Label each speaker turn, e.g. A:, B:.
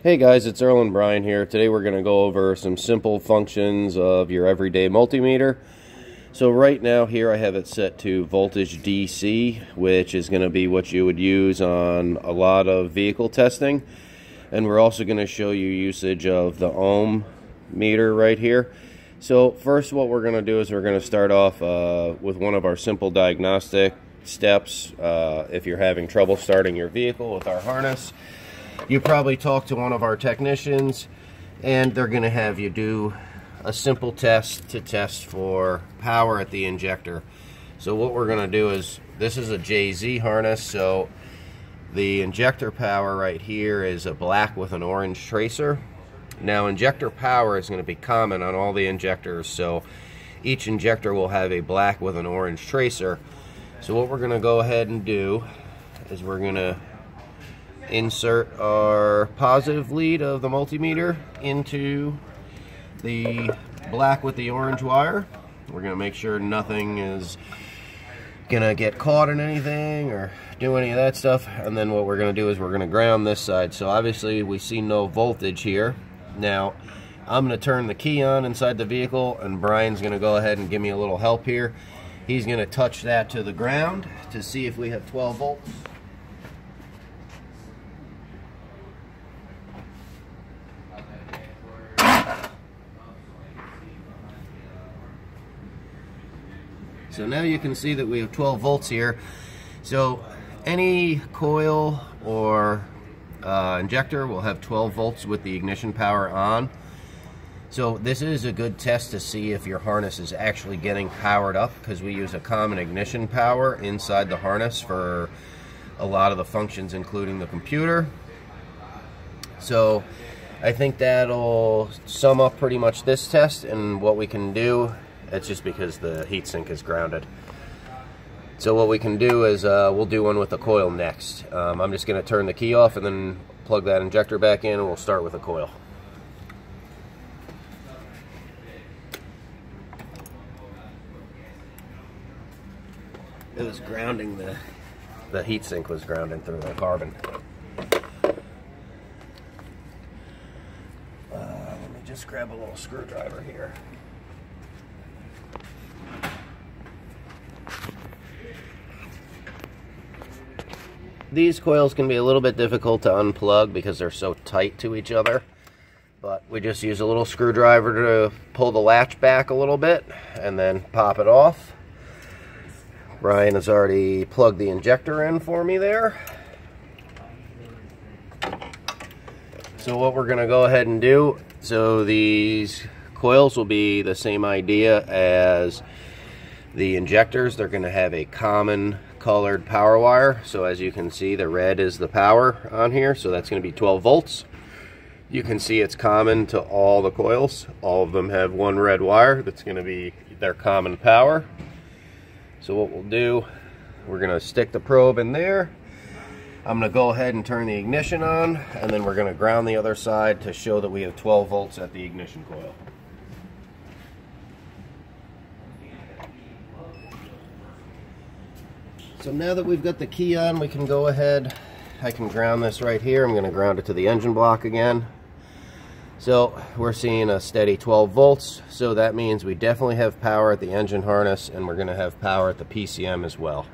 A: Hey guys, it's Earl and Brian here. Today we're going to go over some simple functions of your everyday multimeter. So right now here I have it set to voltage DC, which is going to be what you would use on a lot of vehicle testing. And we're also going to show you usage of the ohm meter right here. So first what we're going to do is we're going to start off uh, with one of our simple diagnostic steps uh, if you're having trouble starting your vehicle with our harness you probably talk to one of our technicians and they're going to have you do a simple test to test for power at the injector. So what we're going to do is, this is a JZ harness, so the injector power right here is a black with an orange tracer. Now injector power is going to be common on all the injectors, so each injector will have a black with an orange tracer. So what we're going to go ahead and do is we're going to insert our positive lead of the multimeter into the black with the orange wire. We're going to make sure nothing is going to get caught in anything or do any of that stuff. And then what we're going to do is we're going to ground this side. So obviously we see no voltage here. Now I'm going to turn the key on inside the vehicle and Brian's going to go ahead and give me a little help here. He's going to touch that to the ground to see if we have 12 volts. So now you can see that we have 12 volts here. So any coil or uh, injector will have 12 volts with the ignition power on. So this is a good test to see if your harness is actually getting powered up because we use a common ignition power inside the harness for a lot of the functions including the computer. So I think that'll sum up pretty much this test and what we can do it's just because the heatsink is grounded. So what we can do is uh, we'll do one with the coil next. Um, I'm just going to turn the key off and then plug that injector back in and we'll start with the coil. It was grounding the the heatsink was grounding through the carbon. Uh, let me just grab a little screwdriver here. These coils can be a little bit difficult to unplug because they're so tight to each other. But we just use a little screwdriver to pull the latch back a little bit and then pop it off. Brian has already plugged the injector in for me there. So what we're going to go ahead and do, so these coils will be the same idea as the injectors. They're going to have a common colored power wire. So as you can see, the red is the power on here. So that's going to be 12 volts. You can see it's common to all the coils. All of them have one red wire. That's going to be their common power. So what we'll do, we're going to stick the probe in there. I'm going to go ahead and turn the ignition on, and then we're going to ground the other side to show that we have 12 volts at the ignition coil. So now that we've got the key on, we can go ahead, I can ground this right here. I'm going to ground it to the engine block again. So we're seeing a steady 12 volts, so that means we definitely have power at the engine harness and we're going to have power at the PCM as well.